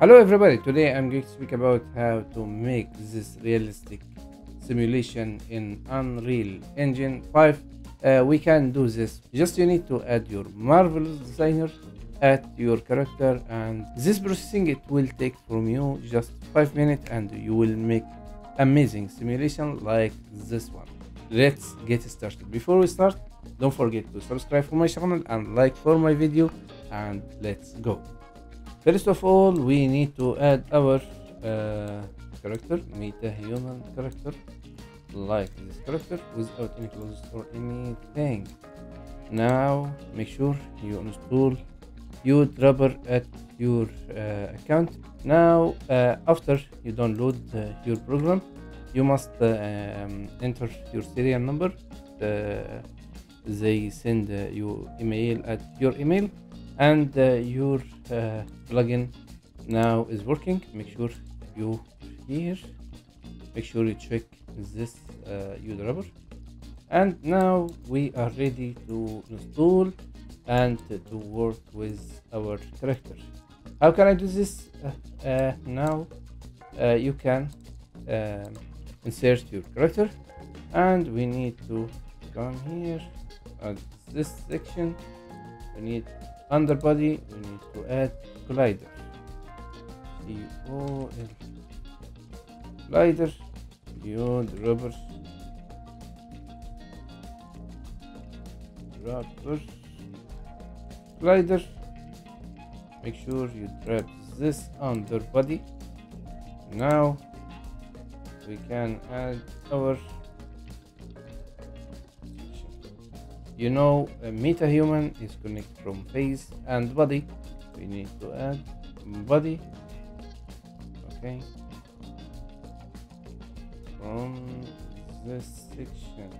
Hello everybody, today I'm going to speak about how to make this realistic simulation in Unreal Engine 5. Uh, we can do this, just you need to add your Marvelous Designer, add your character and this processing it will take from you just 5 minutes and you will make amazing simulation like this one. Let's get started. Before we start, don't forget to subscribe for my channel and like for my video and let's go. First of all, we need to add our uh, character, meta human character, like this character without any clothes or anything. Now, make sure you install your uDraper at your uh, account. Now, uh, after you download your program, you must uh, um, enter your serial number. Uh, they send uh, you email at your email and uh, your uh, plugin now is working. Make sure you here. Make sure you check this uh, uDraper and now we are ready to install and to work with our character how can I do this? Uh, uh, now uh, you can um, insert your character. And we need to come here at this section. We need underbody we need to add collider C-O-L collider beyond rubber rubber collider make sure you grab this underbody now we can add our you know a meta human is connected from face and body. We need to add body. Okay. From this section.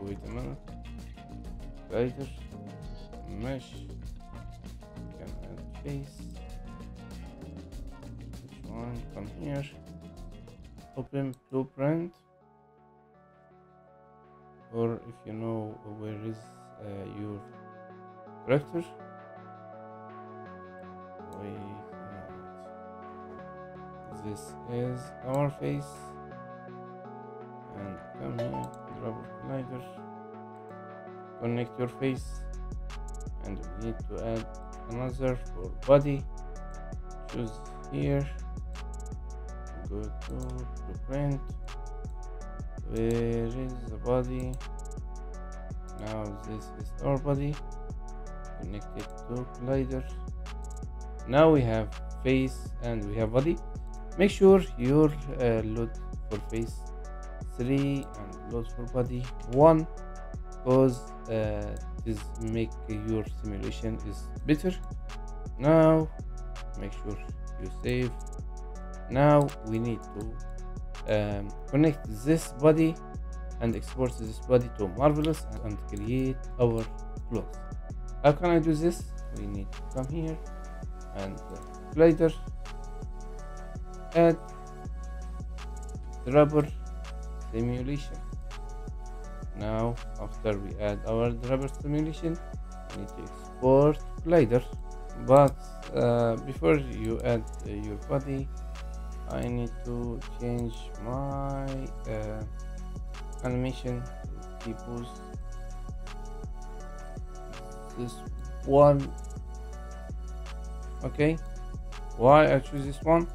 Wait a minute. Lighter mesh can add face which one come here. Open blueprint. Or if you know where is uh, Uh, your character. This is our face. And come here drop collider. Connect your face. And we need to add another for body. Choose here. Go to blueprint where is the body now this is our body connected to collider now we have face and we have body. Make sure your uh, load for face 3 and load for body 1 because uh, this make your simulation is better. Now make sure you save. Now we need to um, connect this body and export this body to Marvelous and create our clothes. How can I do this? We need to come here and uh, glider, add uDraper simulation. Now, after we add our rubber simulation, we need to export glider. But uh, before you add uh, your body, I need to change my uh, animation people's this one. Okay why I choose this one?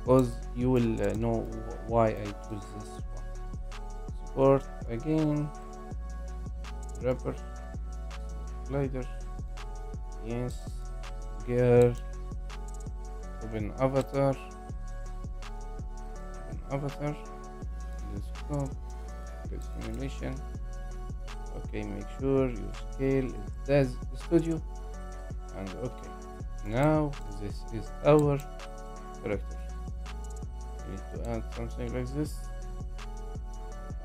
Because you will uh, know why I choose this one. Support again rubber glider yes gear open avatar open avatar scope the simulation okay make sure your scale is as studio. And okay now this is our character we need to add something like this.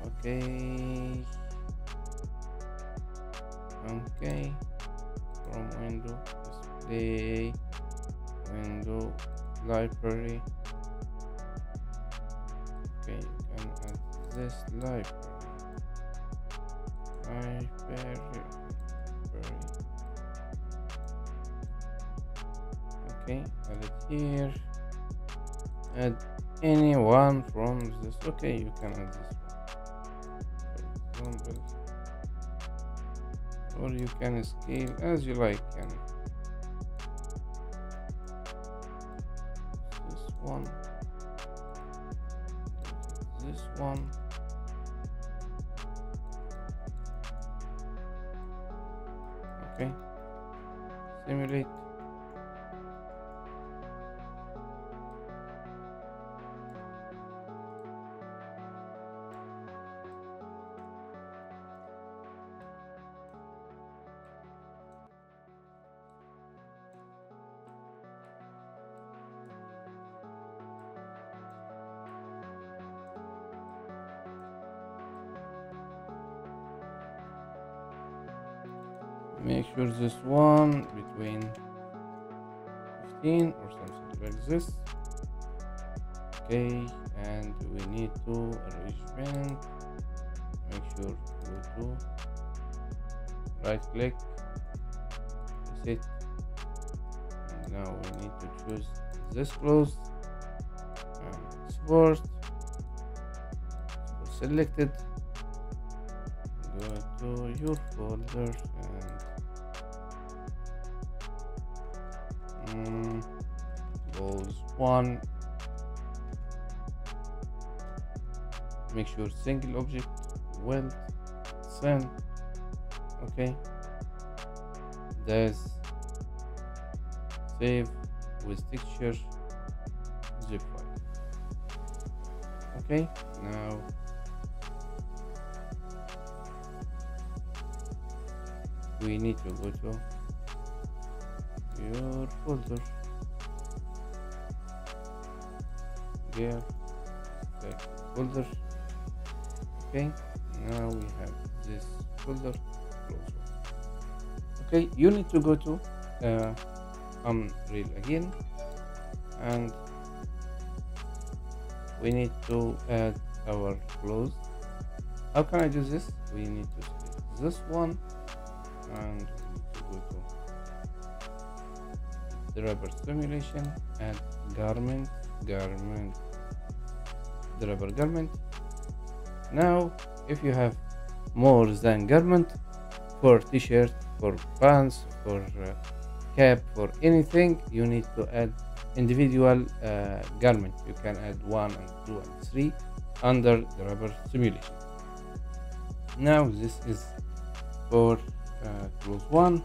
Okay. Okay. From window display window library. Okay you can add this library library library okay add it here add any one from this okay you can add this one. Or you can scale as you like and this one this one simulate make sure this one between 15 or something like this. Okay and we need to arrangement. Make sure go to right click. Reset and now we need to choose this close. And export selected go to your folder close one. Make sure single object went send okay. There's save with texture zip file. Okay now. We need to go to your folder there select folder okay. Now we have this folder. Close okay you need to go to uh, unreal again. And we need to add our close how can i do this? We need to select this one. And we need to go to uDraper simulation and garment garment uDraper garment now if you have more than garment for t-shirt for pants for uh, cap for anything you need to add individual uh, garment you can add one and two and three under uDraper simulation now this is for uh, close one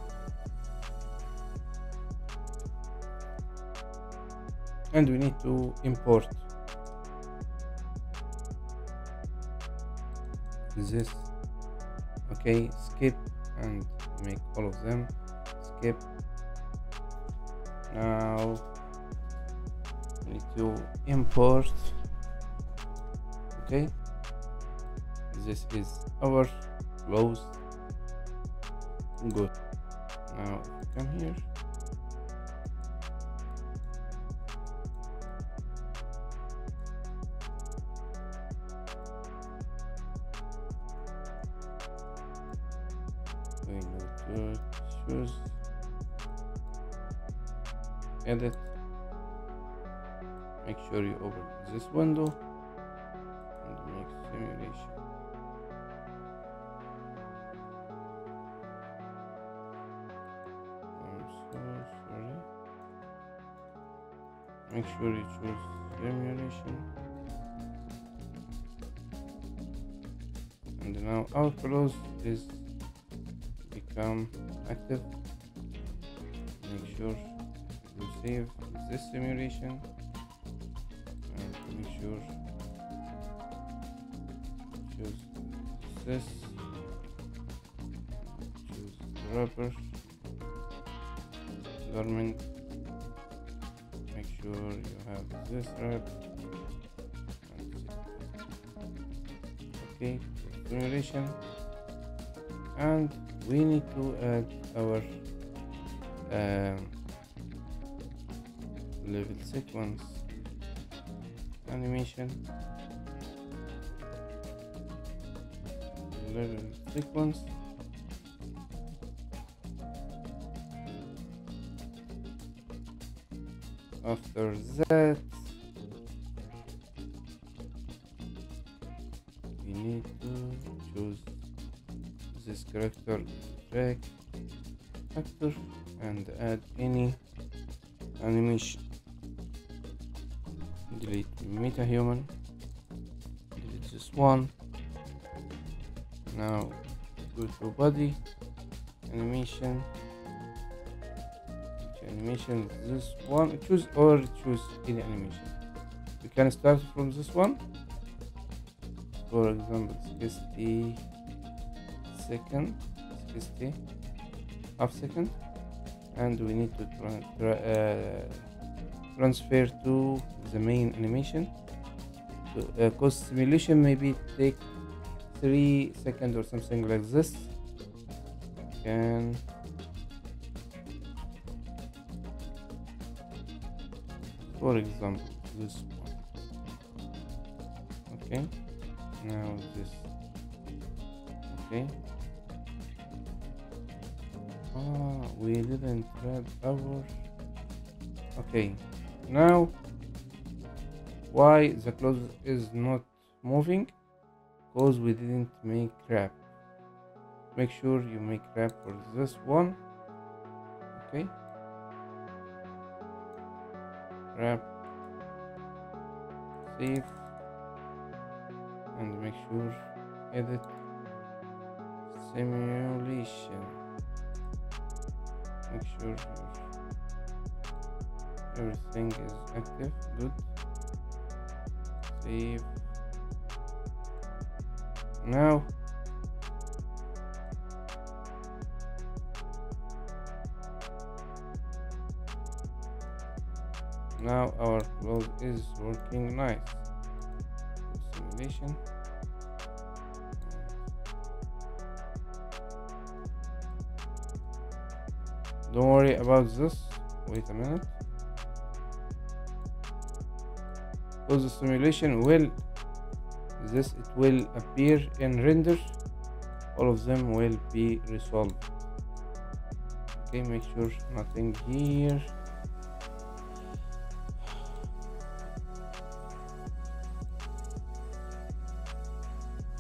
and we need to import this. Okay skip and make all of them. Skip. Now we need to import. Okay. This is our close. Good. Now come here we need to choose edit make sure you open this window and make simulation. I'm so sorry. Make sure you choose simulation. And now our close is become active. Make sure you save this simulation. And make sure choose this choose rubber garment make sure you have this wrap. Okay simulation. And we need to add our um, level sequence animation. Level sequence. After that we need to choose this character drag actor and add any animation. Delete metahuman delete this one. Now go to body. Animation. Animation. This one choose or choose any animation. We can start from this one. For example 60 second 60 half second and we need to tra tra uh, transfer to the main animation. So, uh, simulation maybe take three seconds or something like this. Can for example this one. Okay. Now this. Okay ah we didn't grab our okay now why the clothes is not moving? Because we didn't make wrap. Make sure you make wrap for this one. Okay. Wrap. Save. And make sure edit. Simulation make sure everything is active good save now now our clothes is working nice. Simulation don't worry about this. Wait a minute. Because the simulation will this it will appear in render all of them will be resolved. Okay make sure nothing here.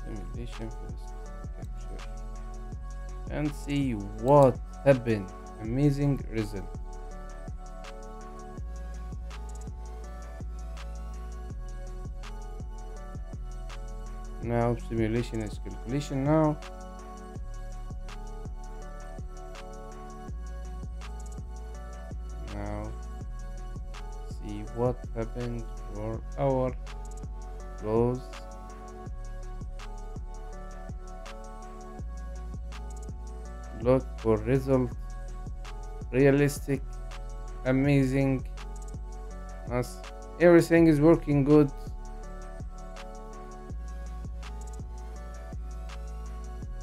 Simulation first capture. And see what happened amazing result. Now simulation is calculation now. Now see what happened for our close. Look for result realistic amazing everything is working good.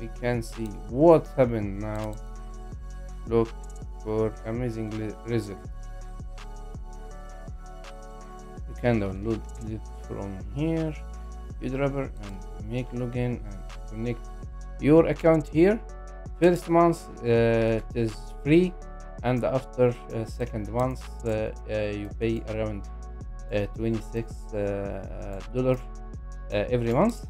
We can see what happened now. Look for amazing result. You can download it from here uDraper and make login and connect your account here. First month uh, it is free and after uh, second month uh, uh, you pay around uh, 26 uh, dollar every month